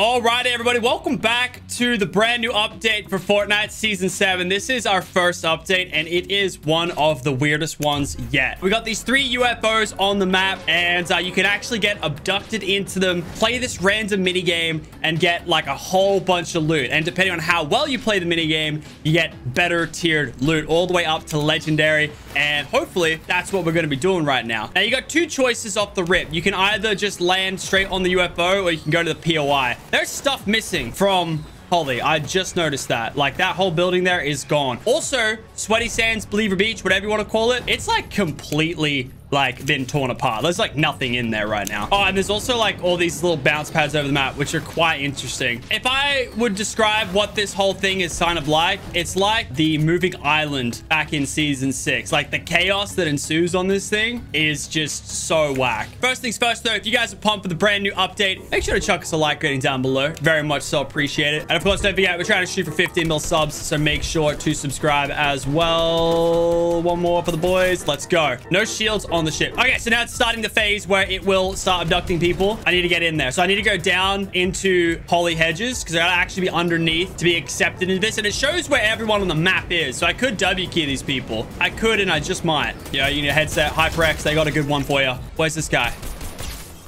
All right, everybody, welcome back to the brand new update for Fortnite Season 7. This is our first update, and it is one of the weirdest ones yet. We got these three UFOs on the map, and uh, you can actually get abducted into them, play this random mini game, and get like a whole bunch of loot. And depending on how well you play the mini game, you get better tiered loot all the way up to Legendary. And hopefully, that's what we're going to be doing right now. Now, you got two choices off the rip. You can either just land straight on the UFO, or you can go to the POI. There's stuff missing from Holly, I just noticed that. Like, that whole building there is gone. Also, Sweaty Sands, Believer Beach, whatever you want to call it, it's like completely like been torn apart. There's like nothing in there right now. Oh, and there's also like all these little bounce pads over the map, which are quite interesting. If I would describe what this whole thing is kind of like, it's like the moving island back in season six. Like the chaos that ensues on this thing is just so whack. First things first though, if you guys are pumped for the brand new update, make sure to chuck us a like rating down below. Very much so appreciate it. And of course, don't forget, we're trying to shoot for 15 mil subs, so make sure to subscribe as well. One more for the boys. Let's go. No shields on on the ship. Okay, so now it's starting the phase where it will start abducting people. I need to get in there. So I need to go down into Holly Hedges because I gotta actually be underneath to be accepted into this. And it shows where everyone on the map is. So I could W key these people. I could and I just might. Yeah, you need a headset. HyperX, they got a good one for you. Where's this guy? I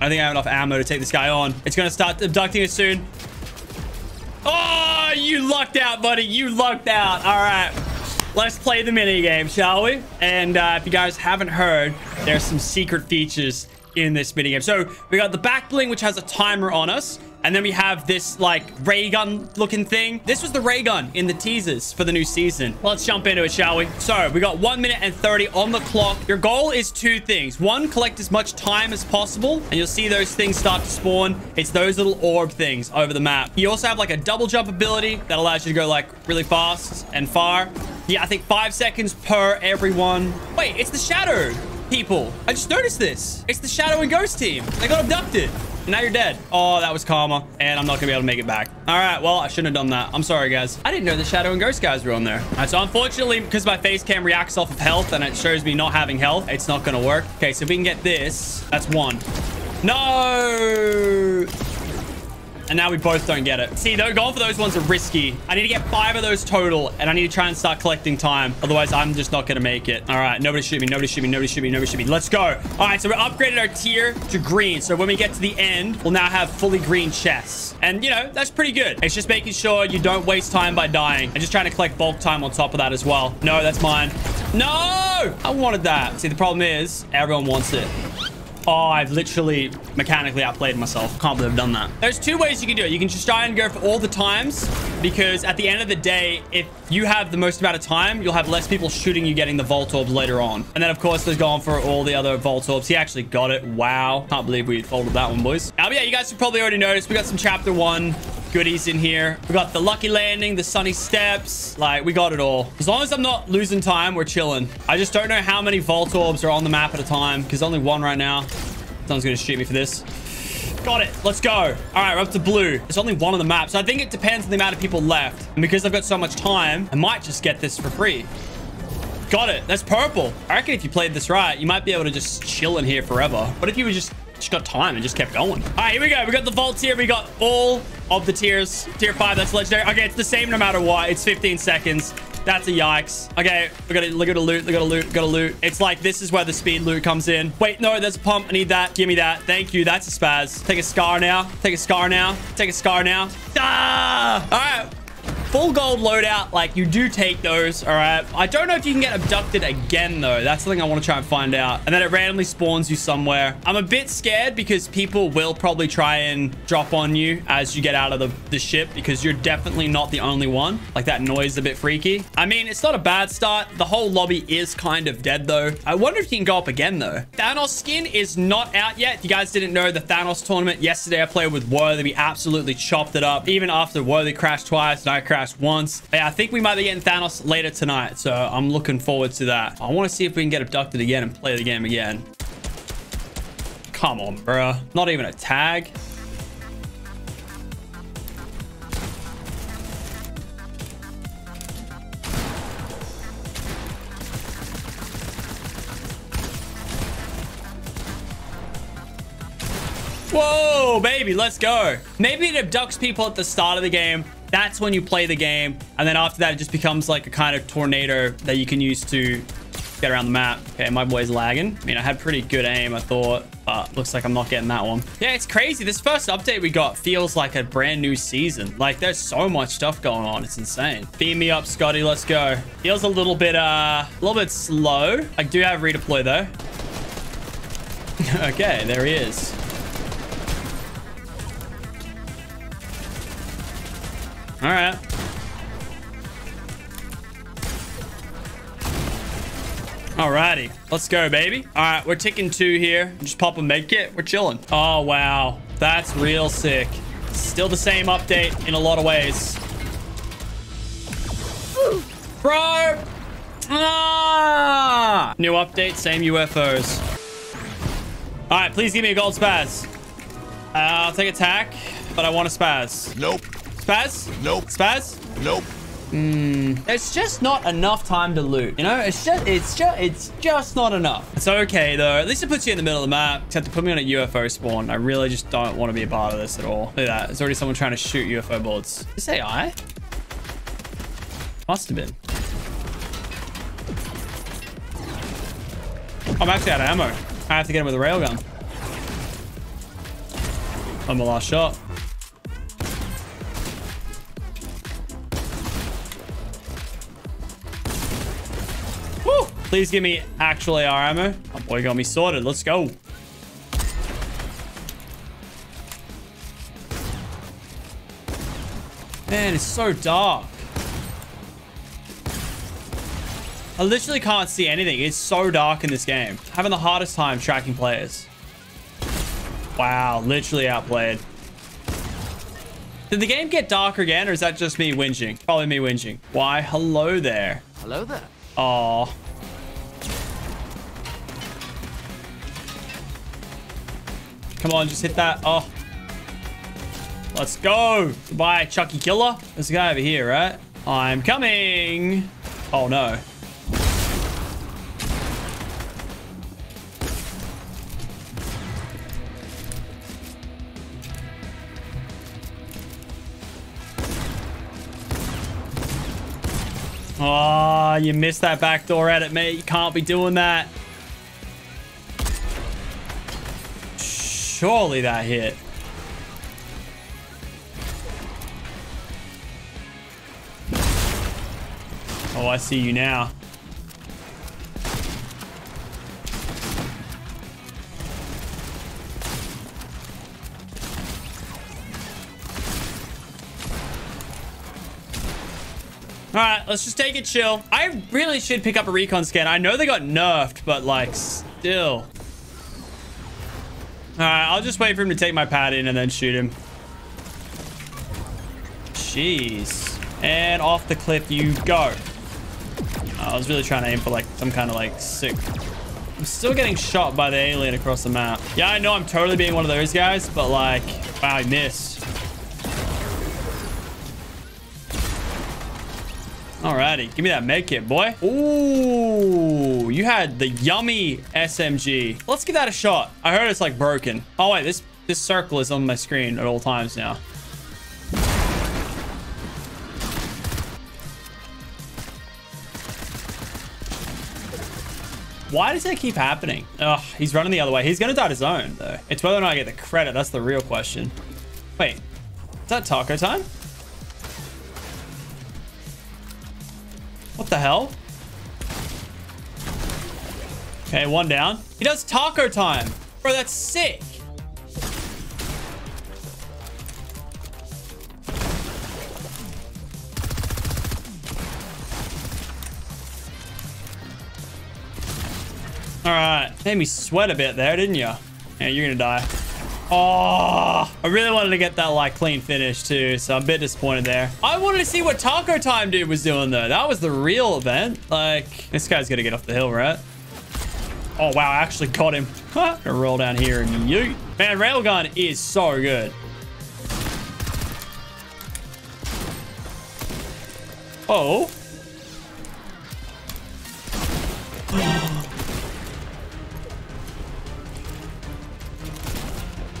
don't think I have enough ammo to take this guy on. It's gonna start abducting us soon. Oh, you lucked out, buddy. You lucked out. All right let's play the mini game, shall we? And uh, if you guys haven't heard, there's some secret features in this mini game. So we got the back bling, which has a timer on us. And then we have this like ray gun looking thing. This was the ray gun in the teasers for the new season. Let's jump into it, shall we? So we got one minute and 30 on the clock. Your goal is two things. One, collect as much time as possible. And you'll see those things start to spawn. It's those little orb things over the map. You also have like a double jump ability that allows you to go like really fast and far. Yeah, I think five seconds per everyone. Wait, it's the shadow people. I just noticed this. It's the shadow and ghost team. They got abducted. And now you're dead. Oh, that was karma. And I'm not going to be able to make it back. All right. Well, I shouldn't have done that. I'm sorry, guys. I didn't know the Shadow and Ghost guys were on there. All right. So unfortunately, because my face cam reacts off of health and it shows me not having health, it's not going to work. Okay. So if we can get this, that's one. No. And now we both don't get it. See, though, going for those ones are risky. I need to get five of those total, and I need to try and start collecting time. Otherwise, I'm just not going to make it. All right, nobody shoot me, nobody shoot me, nobody shoot me, nobody shoot me. Let's go. All right, so we upgraded our tier to green. So when we get to the end, we'll now have fully green chests. And, you know, that's pretty good. It's just making sure you don't waste time by dying. And just trying to collect bulk time on top of that as well. No, that's mine. No! I wanted that. See, the problem is everyone wants it. Oh, I've literally mechanically outplayed myself. Can't believe I've done that. There's two ways you can do it. You can just try and go for all the times because at the end of the day, if you have the most amount of time, you'll have less people shooting you getting the Vault Orbs later on. And then, of course, there's going for all the other Vault Orbs. He actually got it. Wow. Can't believe we folded that one, boys. Now, yeah, you guys have probably already noticed we got some Chapter 1 goodies in here. We got the Lucky Landing, the Sunny Steps. Like, we got it all. As long as I'm not losing time, we're chilling. I just don't know how many Vault Orbs are on the map at a time because only one right now. Someone's going to shoot me for this. Got it. Let's go. All right, we're up to blue. There's only one on the map, so I think it depends on the amount of people left. And because I've got so much time, I might just get this for free. Got it. That's purple. I reckon if you played this right, you might be able to just chill in here forever. What if you were just just got time and just kept going. All right, here we go. We got the vaults here. We got all of the tiers. Tier 5, that's legendary. Okay, it's the same no matter what. It's 15 seconds. That's a yikes. Okay, we gotta look at a loot. We gotta loot. We Gotta loot. It's like this is where the speed loot comes in. Wait, no, there's a pump. I need that. Give me that. Thank you. That's a spaz. Take a scar now. Take a scar now. Take a scar now. Ah! All right full gold loadout, like you do take those, all right? I don't know if you can get abducted again though. That's something I want to try and find out. And then it randomly spawns you somewhere. I'm a bit scared because people will probably try and drop on you as you get out of the, the ship because you're definitely not the only one. Like that noise is a bit freaky. I mean, it's not a bad start. The whole lobby is kind of dead though. I wonder if you can go up again though. Thanos skin is not out yet. If you guys didn't know the Thanos tournament yesterday, I played with Worthy. We absolutely chopped it up. Even after Worthy crashed twice and I crashed once. Yeah, I think we might be getting Thanos later tonight, so I'm looking forward to that. I want to see if we can get abducted again and play the game again. Come on, bruh. Not even a tag. Whoa, baby, let's go. Maybe it abducts people at the start of the game. That's when you play the game. And then after that, it just becomes like a kind of tornado that you can use to get around the map. Okay, my boy's lagging. I mean, I had pretty good aim, I thought, but looks like I'm not getting that one. Yeah, it's crazy. This first update we got feels like a brand new season. Like, there's so much stuff going on. It's insane. Beam me up, Scotty. Let's go. Feels a little bit, uh, a little bit slow. I do have redeploy, though. okay, there he is. All right. Alrighty, let's go, baby. All right, we're ticking two here. Just pop a med kit. We're chilling. Oh, wow. That's real sick. Still the same update in a lot of ways. Bro! Ah! New update, same UFOs. All right, please give me a gold spaz. Uh, I'll take attack, but I want a spaz. Nope. Spaz? Nope. Spaz? Nope. Hmm. It's just not enough time to loot. You know, it's just it's just it's just not enough. It's okay though. At least it puts you in the middle of the map. Except to put me on a UFO spawn. I really just don't want to be a part of this at all. Look at that. There's already someone trying to shoot UFO bullets. Did this AI? Must have been. I'm actually out of ammo. I have to get him with a railgun. I'm my last shot. Please give me actual AR ammo. Oh boy, got me sorted. Let's go. Man, it's so dark. I literally can't see anything. It's so dark in this game. Having the hardest time tracking players. Wow, literally outplayed. Did the game get darker again, or is that just me whinging? Probably me whinging. Why, hello there. Hello there. Aw. Come on, just hit that. Oh. Let's go. Goodbye, Chucky Killer. There's a guy over here, right? I'm coming. Oh, no. Oh, you missed that backdoor edit, mate. You can't be doing that. Surely that hit. Oh, I see you now. All right, let's just take it chill. I really should pick up a recon scan. I know they got nerfed, but like still. All right, I'll just wait for him to take my pad in and then shoot him. Jeez. And off the cliff you go. Oh, I was really trying to aim for like some kind of like sick. I'm still getting shot by the alien across the map. Yeah, I know I'm totally being one of those guys, but like, wow, I missed. Alrighty, give me that med kit, boy. Ooh, you had the yummy SMG. Let's give that a shot. I heard it's like broken. Oh wait, this this circle is on my screen at all times now. Why does that keep happening? Ugh, he's running the other way. He's gonna die to zone though. It's whether or not I get the credit. That's the real question. Wait, is that taco time? What the hell? Okay, one down. He does taco time. Bro, that's sick. All right. Made me sweat a bit there, didn't you? Yeah, you're gonna die. Oh, I really wanted to get that like clean finish too, so I'm a bit disappointed there. I wanted to see what Taco Time dude was doing though. That was the real event. Like, this guy's gonna get off the hill, right? Oh wow, I actually got him. Gonna roll down here and yeet. Man, Railgun is so good. Oh.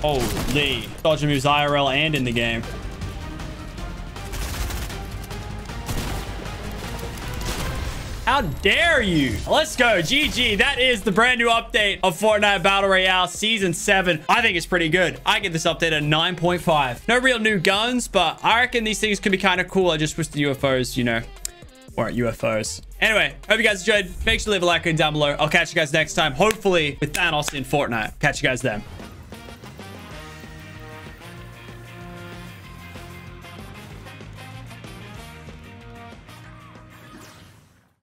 Holy. Dodger moves IRL and in the game. How dare you? Let's go. GG. That is the brand new update of Fortnite Battle Royale Season 7. I think it's pretty good. I give this update a 9.5. No real new guns, but I reckon these things could be kind of cool. I just wish the UFOs, you know, weren't UFOs. Anyway, hope you guys enjoyed. Make sure to leave a like down below. I'll catch you guys next time, hopefully with Thanos in Fortnite. Catch you guys then.